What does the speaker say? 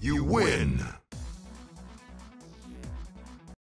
You win!